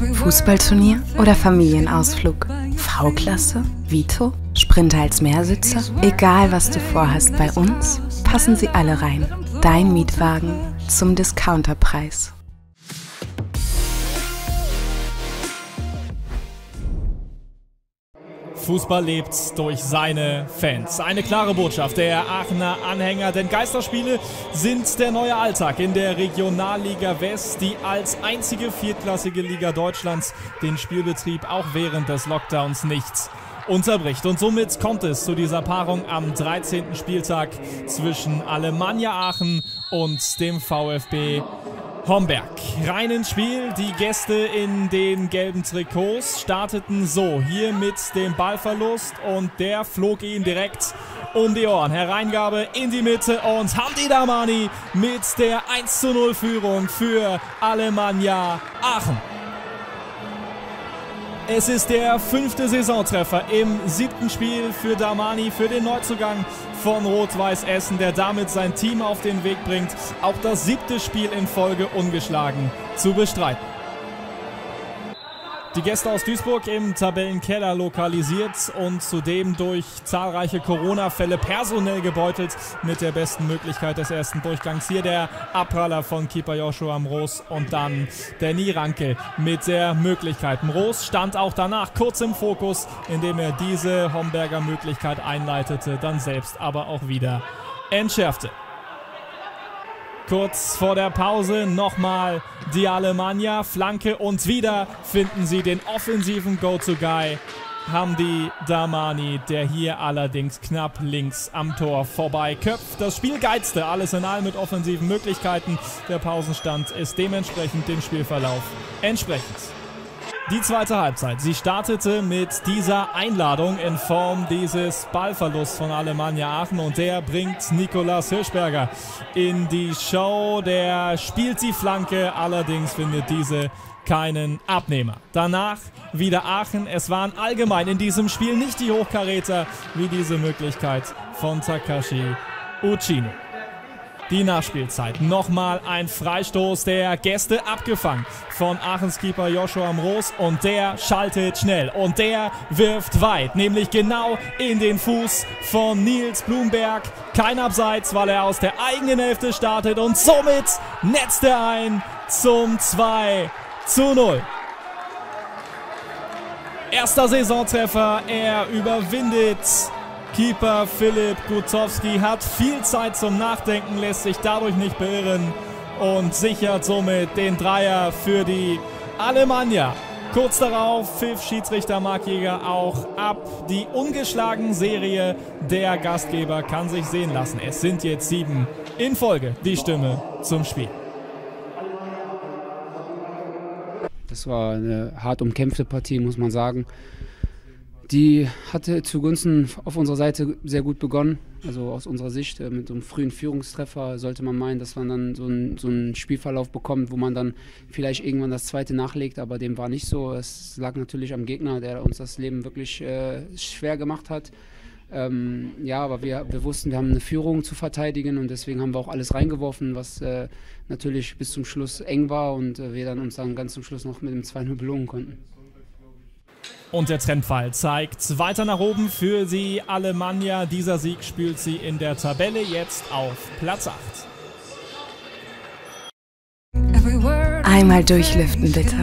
Fußballturnier oder Familienausflug? V-Klasse? Vito? Sprinter als Mehrsitzer? Egal was du vorhast bei uns, passen sie alle rein. Dein Mietwagen zum Discounterpreis. Fußball lebt durch seine Fans. Eine klare Botschaft der Aachener Anhänger, denn Geisterspiele sind der neue Alltag in der Regionalliga West, die als einzige viertklassige Liga Deutschlands den Spielbetrieb auch während des Lockdowns nicht unterbricht. Und somit kommt es zu dieser Paarung am 13. Spieltag zwischen Alemannia Aachen und dem VfB Homberg. Rein ins Spiel. Die Gäste in den gelben Trikots starteten so. Hier mit dem Ballverlust und der flog ihm direkt um die Ohren. Hereingabe in die Mitte und Hamdi Damani mit der 1 zu 0 Führung für Alemannia Aachen. Es ist der fünfte Saisontreffer im siebten Spiel für Damani, für den Neuzugang von Rot-Weiß Essen, der damit sein Team auf den Weg bringt, auch das siebte Spiel in Folge ungeschlagen zu bestreiten. Die Gäste aus Duisburg im Tabellenkeller lokalisiert und zudem durch zahlreiche Corona-Fälle personell gebeutelt mit der besten Möglichkeit des ersten Durchgangs. Hier der Abpraller von Keeper Joshua Mroos und dann der Nieranke mit der Möglichkeit. Mroos stand auch danach kurz im Fokus, indem er diese Homberger Möglichkeit einleitete, dann selbst aber auch wieder entschärfte. Kurz vor der Pause nochmal die Alemannia. Flanke und wieder finden sie den offensiven Go-To-Guy. Hamdi Damani, der hier allerdings knapp links am Tor vorbei köpft. Das Spiel geizte, alles in allem mit offensiven Möglichkeiten. Der Pausenstand ist dementsprechend dem Spielverlauf entsprechend. Die zweite Halbzeit. Sie startete mit dieser Einladung in Form dieses Ballverlusts von Alemannia Aachen und der bringt Nikolas Hirschberger in die Show. Der spielt die Flanke, allerdings findet diese keinen Abnehmer. Danach wieder Aachen. Es waren allgemein in diesem Spiel nicht die Hochkaräter wie diese Möglichkeit von Takashi Uchino die Nachspielzeit. Nochmal ein Freistoß der Gäste abgefangen von Aachens Keeper Joshua Mroos und der schaltet schnell und der wirft weit, nämlich genau in den Fuß von Nils Blumberg. Kein Abseits, weil er aus der eigenen Hälfte startet und somit netzt er ein zum 2 zu 0. Erster Saisontreffer, er überwindet Keeper Philipp Gutowski hat viel Zeit zum Nachdenken, lässt sich dadurch nicht beirren und sichert somit den Dreier für die Alemannia. Kurz darauf pfiff Schiedsrichter Mark Jäger auch ab. Die ungeschlagen Serie der Gastgeber kann sich sehen lassen. Es sind jetzt sieben in Folge die Stimme zum Spiel. Das war eine hart umkämpfte Partie, muss man sagen. Die hatte zugunsten auf unserer Seite sehr gut begonnen. Also aus unserer Sicht äh, mit so einem frühen Führungstreffer sollte man meinen, dass man dann so, ein, so einen Spielverlauf bekommt, wo man dann vielleicht irgendwann das zweite nachlegt, aber dem war nicht so. Es lag natürlich am Gegner, der uns das Leben wirklich äh, schwer gemacht hat. Ähm, ja, aber wir, wir wussten, wir haben eine Führung zu verteidigen und deswegen haben wir auch alles reingeworfen, was äh, natürlich bis zum Schluss eng war und äh, wir dann uns dann ganz zum Schluss noch mit dem 2-0 belohnen konnten. Und der Trendfall zeigt weiter nach oben für die Alemannia. Dieser Sieg spült sie in der Tabelle jetzt auf Platz 8. Einmal durchlüften bitte,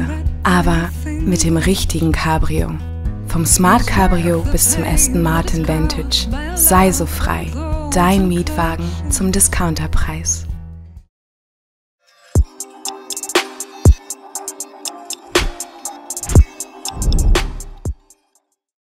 aber mit dem richtigen Cabrio. Vom Smart Cabrio bis zum Aston Martin Vantage. Sei so frei. Dein Mietwagen zum Discounterpreis.